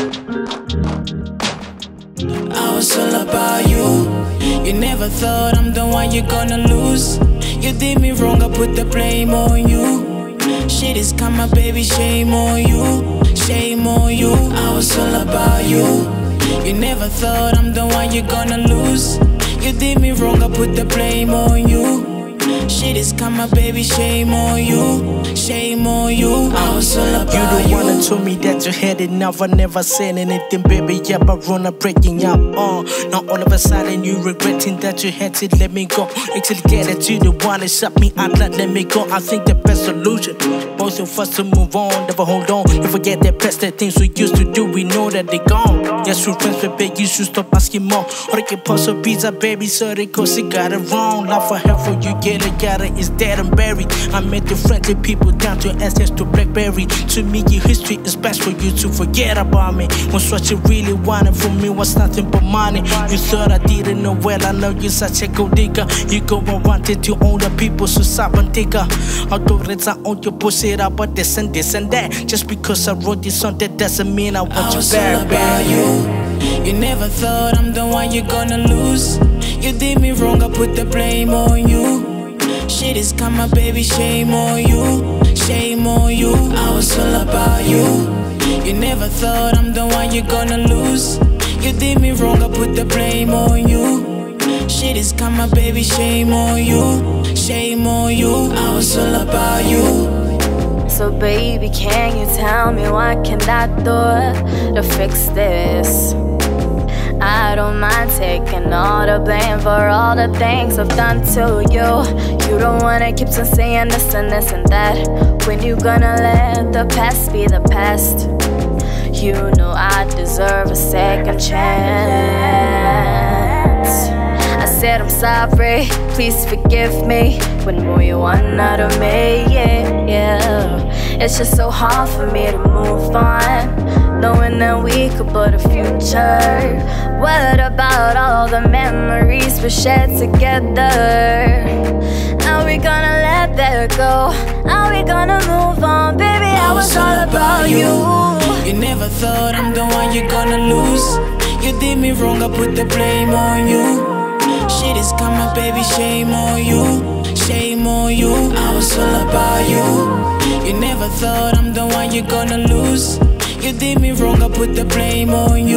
I was all about you. You never thought I'm the one you're gonna lose. You did me wrong, I put the blame on you. Shit is coming, baby, shame on you. Shame on you. I was all about you. You never thought I'm the one you're gonna lose. You did me wrong, I put the blame on you. Shit is coming, baby, shame on you. Shame on you, I was all about You the one that told me that you had enough. I never said anything, baby. Yeah, but run up breaking up. Uh, now all of a sudden you regretting that you had to let me go. Until you get it to the one that shut me out, not let me go. I think the best solution, both of us to move on, never hold on. You forget the past, the things we used to do, we know that they gone. Yes, we're friends, baby, you should stop asking more. Or they can post a pizza, baby, sorry, cause you got it wrong. Love for her for you get it, got it, it's dead and buried. I met the friendly people down to to Blackberry. To me, your history is best for you to forget about me. When what you really wanted from me was nothing but money. You thought I didn't know well, I know you're such a gold digger. You go and wanted to own the people, so stop and. Although it's I own your bullshit about this and this and that. Just because I wrote this song, that doesn't mean I want I you back, baby. you. You never thought I'm the one you're gonna lose. You did me wrong, I put the blame on you. Shit is karma, baby, shame on you. Shame on you, I was all about you. You never thought I'm the one you're gonna lose. You did me wrong, I put the blame on you. Shit is karma, baby, shame on you. Shame on you, I was all about you. So baby, can you tell me what can I do to fix this? I don't mind taking all the blame for all the things I've done to you. You don't wanna keep on saying this and this and that. When you gonna let the past be the past? You know I deserve a second chance. Said I'm sorry, please forgive me. When more you want out of me, yeah, yeah. It's just so hard for me to move on, knowing that we could build a future. What about all the memories we shared together? Are we gonna let that go? Are we gonna move on, baby? I was all about you. You never thought I'm the one you're gonna lose. You did me wrong, I put the blame on you. Shit is karma, baby, shame on you. Shame on you, I was all about you. You never thought I'm the one you're gonna lose. You did me wrong, I put the blame on you.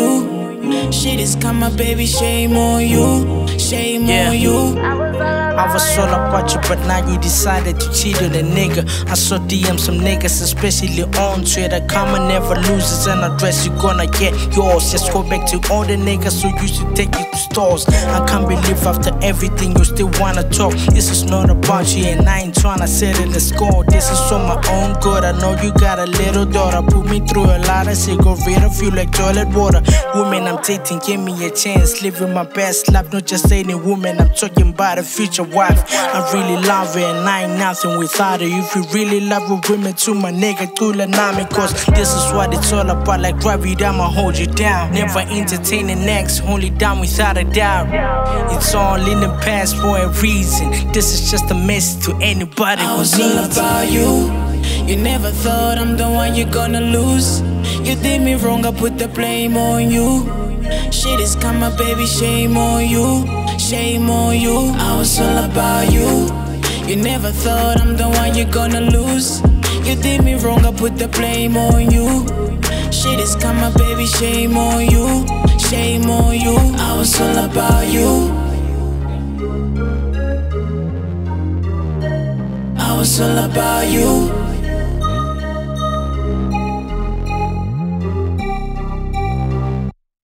Shit is karma, baby, shame on you. Shame Yeah. on you. I was all about I was all about you, but now you decided to cheat on a nigga. I saw DM some niggas, especially on Twitter. Karma never loses, and address you gonna get yours. Just go back to all the niggas who used to take you to stores. I can't believe after everything you still wanna talk. This is not about you, and I ain't tryna settle the score. This is on my own good. I know you got a little daughter. Put me through a lot of shit, go rid of you like toilet water. Woman, I'm dating, give me a chance. Living my best life, not just any woman. I'm talking about a future wife. I really love her, and I ain't nothing without her. If you really love a woman, to my nigga, Kulanami. Cause this is what it's all about. Like gravity, I'ma hold you down. Never entertain entertaining next, only down without a doubt. It's all in the past for a reason. This is just a message to anybody who needs it. about you. You never thought I'm the one you're gonna lose. You did me wrong, I put the blame on you. Shit is karma, baby, shame on you. Shame on you, I was all about you. You never thought I'm the one you're gonna lose. You did me wrong, I put the blame on you. Shit is karma, baby, shame on you. Shame on you, I was all about you. I was all about you.